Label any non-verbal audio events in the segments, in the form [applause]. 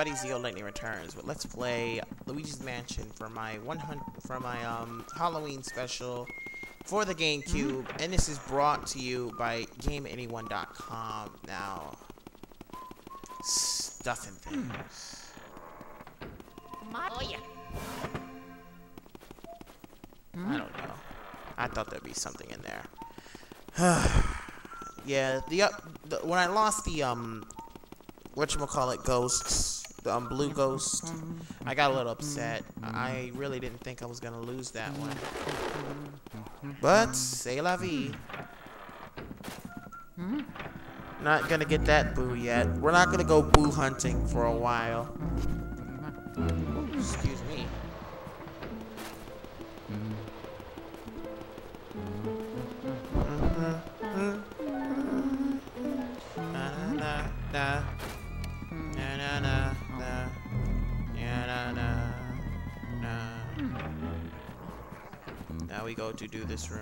everybody, Zeo Lightning Returns, but let's play Luigi's Mansion for my 100 for my um Halloween special for the GameCube, and this is brought to you by GameAnyone.com. Now, stuff and things. Oh yeah. I don't know. I thought there'd be something in there. [sighs] yeah, the, uh, the when I lost the um, what you call it, ghosts, the um, blue mm-hmm. ghost, mm-hmm. I got a little mm-hmm. upset. I really didn't think I was gonna lose that one. But c'est la vie. Not gonna get that boo yet. We're not gonna go boo hunting for a while. Excuse me. Now we go to do this room.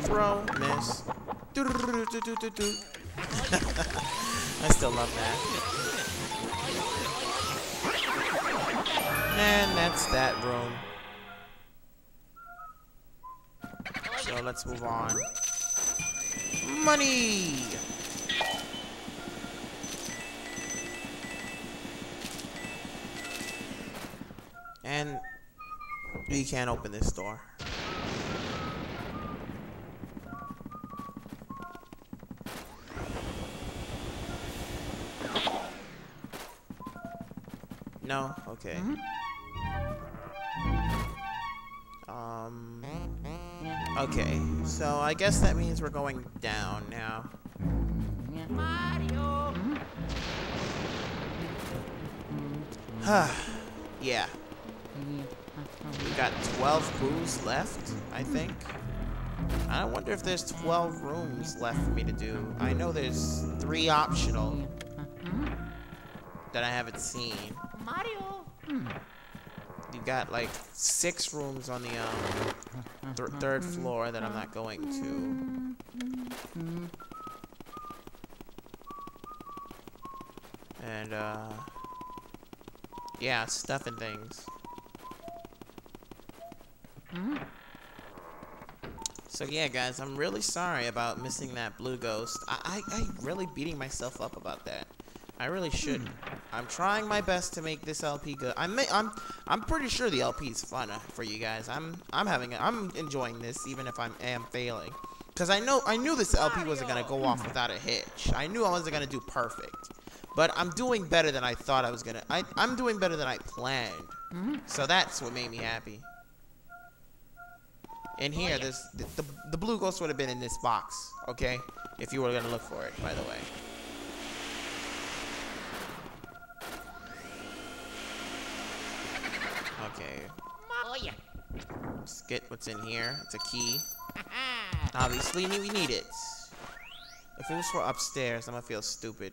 Throw, miss. [laughs] I still love that. And that's that room. So let's move on. Money! And we can't open this door. No? Okay. Mm-hmm. Um. Okay, so I guess that means we're going down now. Mario. [sighs] yeah. We got 12 boos left, I hmm. think. I wonder if there's 12 rooms left for me to do. I know there's three optional uh-huh. that I haven't seen. Got like six rooms on the um, th third floor that I'm not going to. And uh, yeah, stuff and things. So yeah, guys, I'm really sorry about missing that blue ghost. I I, I really beating myself up about that. I really shouldn't. I'm trying my best to make this LP good. I'm I'm I'm pretty sure the LP is fun for you guys. I'm I'm having a, I'm enjoying this even if I'm am failing. Cause I know I knew this LP wasn't gonna go off without a hitch. I knew I wasn't gonna do perfect. But I'm doing better than I thought I was gonna. I I'm doing better than I planned. Mm-hmm. So that's what made me happy. In here, this the, the the blue ghost would have been in this box, okay? If you were gonna look for it, by the way. Okay, Oh yeah. let's get what's in here. It's a key. [laughs] Obviously, we need it. If it was for upstairs, I'm gonna feel stupid.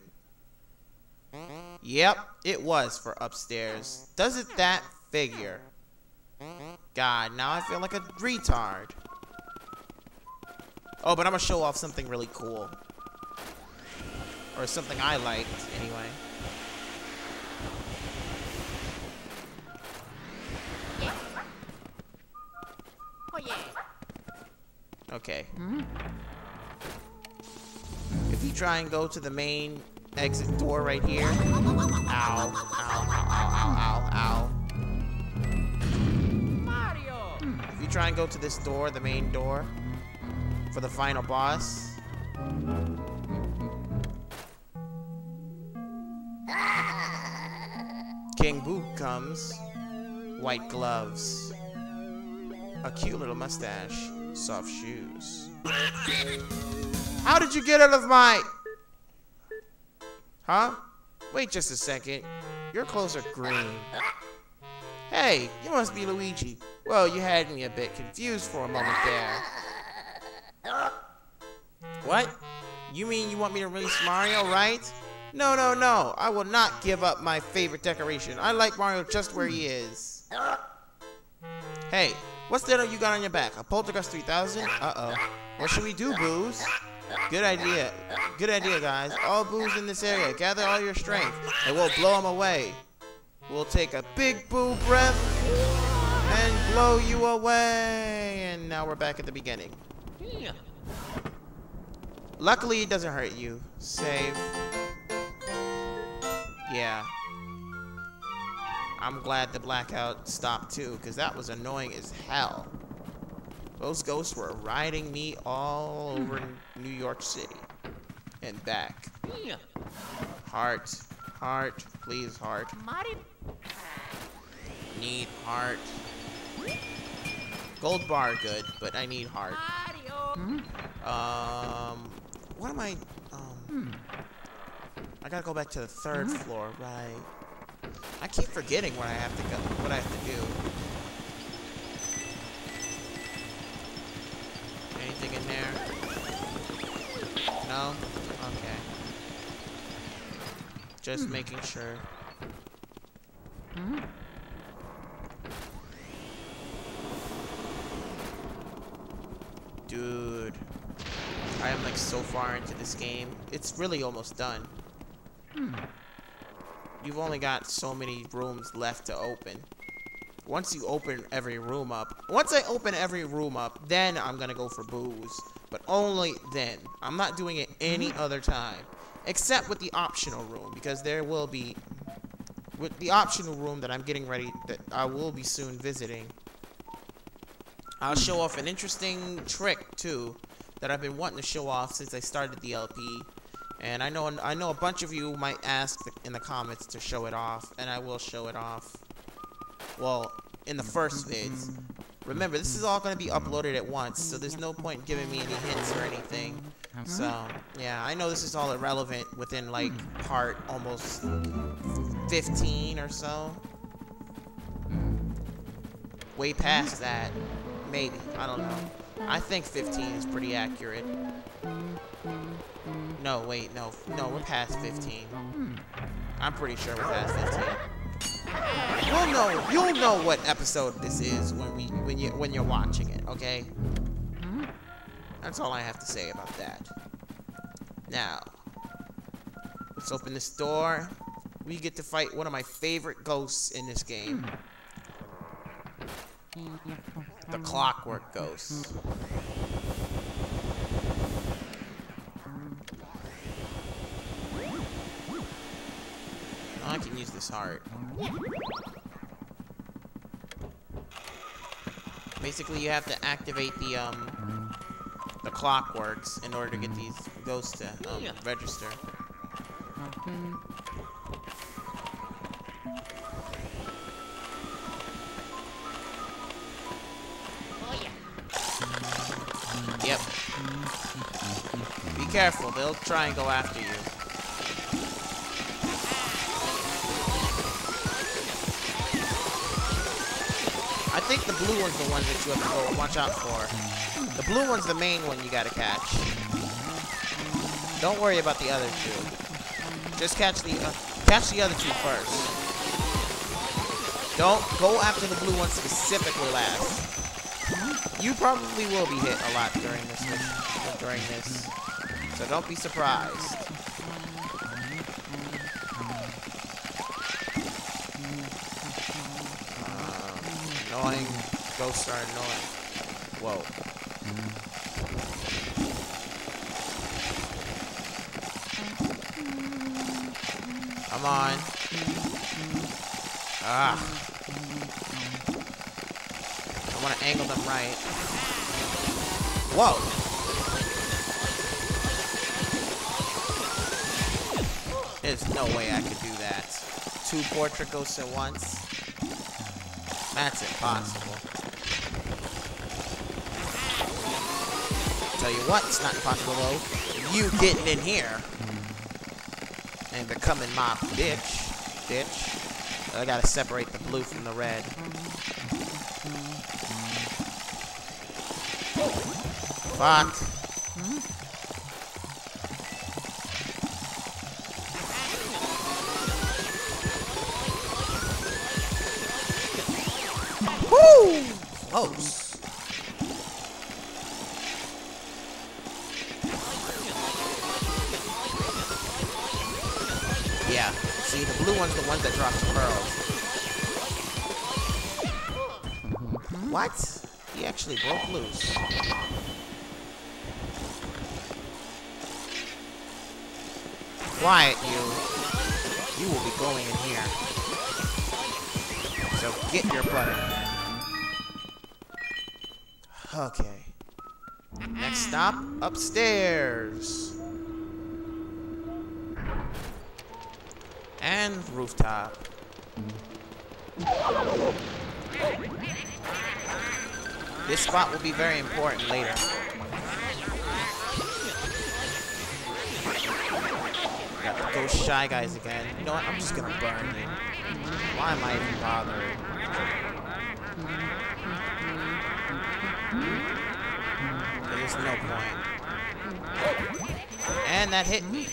Yep, it was for upstairs. Does it that figure? God, now I feel like a retard. Oh, but I'm gonna show off something really cool. Or something I liked, anyway. Okay. If you try and go to the main exit door right here. Ow, ow, ow, ow, ow, ow, Mario. If you try and go to this door, the main door, for the final boss. King Boo comes. White gloves. A cute little mustache. Soft shoes. How did you get out of my... Huh? Wait just a second. Your clothes are green. Hey, you must be Luigi. Well, you had me a bit confused for a moment there. What? You mean you want me to release Mario, right? No, no, no. I will not give up my favorite decoration. I like Mario just where he is. Hey, what's that you got on your back? A Poltergeist 3000? Uh-oh. What should we do, Boos? Good idea. Good idea, guys. All Boos in this area, gather all your strength, and we'll blow them away. We'll take a big boo breath and blow you away. And now we're back at the beginning. Luckily, it doesn't hurt you. Save. Yeah. I'm glad the blackout stopped too, because that was annoying as hell. Those ghosts were riding me all over New York City and back. Heart, heart, please, heart. Need heart. Gold bar, good, but I need heart. Um, what am I? Um, I gotta go back to the 3rd floor, right? I keep forgetting where I have to go. What I have to do. Anything in there? No. Okay. Just hmm. making sure. Dude. I am like so far into this game. It's really almost done. Hmm. You've only got so many rooms left to open. Once you open every room up, once I open every room up, then I'm gonna go for boos. But only then. I'm not doing it any mm-hmm. other time. Except with the optional room, because there will be with the optional room that I'm getting ready that I will be soon visiting. I'll show off an interesting trick too that I've been wanting to show off since I started the LP. And I know I know a bunch of you might ask in the comments to show it off, and I will show it off. Well, in the first vids. Remember, this is all going to be uploaded at once, so there's no point giving me any hints or anything. So, yeah, I know this is all irrelevant within, like, part almost 15 or so. Way past that. Maybe. I don't know. I think 15 is pretty accurate. No, wait, no. No, we're past 15. I'm pretty sure we're past 15. You'll know you'll know what episode this is when we when you when you're watching it, okay? That's all I have to say about that. Now, let's open this door. We get to fight one of my favorite ghosts in this game. The Clockwork Ghost. Oh, I can use this heart. Basically, you have to activate the um the clockworks in order to get these ghosts to um, register. Oh. Yep. Be careful, they'll try and go after you. I think the blue one's the one that you have to go watch out for. The blue one's the main one you gotta catch. Don't worry about the other two. Just catch the uh, catch the other two first. Don't go after the blue one specifically last. You probably will be hit a lot during this during this, so don't be surprised. Annoying ghosts are annoying. Whoa. Come on. Ah. I want to angle them right. Whoa. There's no way I could do that. Two portrait ghosts at once. That's impossible. Tell you what, it's not impossible though. You getting in here and becoming my bitch. Bitch. I gotta separate the blue from the red. Fuck. Close. Yeah. See, the blue one's the one that drops the pearls. Mm-hmm. What? He actually broke loose. Quiet, you. You will be going in here. So get your butt. Okay. Next stop, upstairs. And rooftop. This spot will be very important later. Got the ghost shy guys again. You know what? I'm just gonna burn you. Why am I even bothering? No point. And that hit me.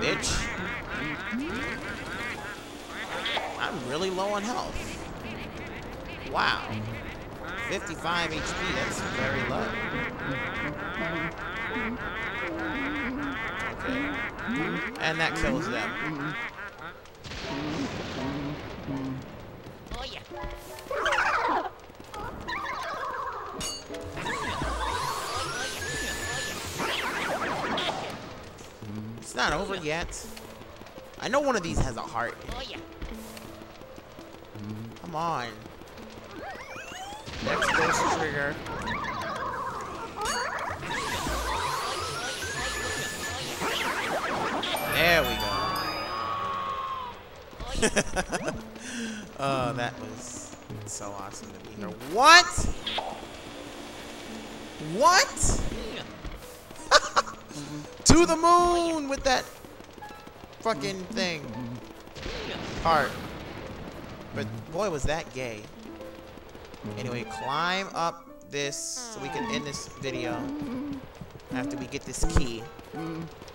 Bitch. I'm really low on health. Wow. 55 HP, that's very low. Okay. And that kills them. Not over yet. I know one of these has a heart. Oh yeah. Come on. Next ghost trigger. There we go. [laughs] oh, that was so awesome to be here. What? What? [laughs] [laughs] to the moon with that fucking thing. Heart. But boy, was that gay. Anyway, climb up this so we can end this video after we get this key.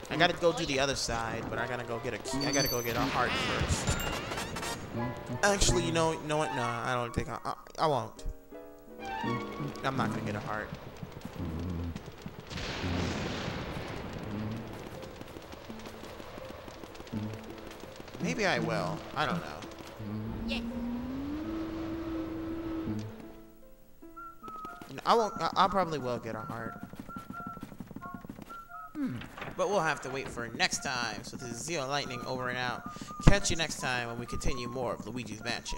I gotta go do the other side, but I gotta go get a key. I gotta go get a heart first. Actually, you know, you know what? No, I don't think I, I, I won't. I'm not gonna get a heart. Maybe I will. I don't know. Yeah. I won't. I, I probably will get a heart. Hmm. But we'll have to wait for next time. So this is Zeo Lightning over and out. Catch you next time when we continue more of Luigi's Mansion.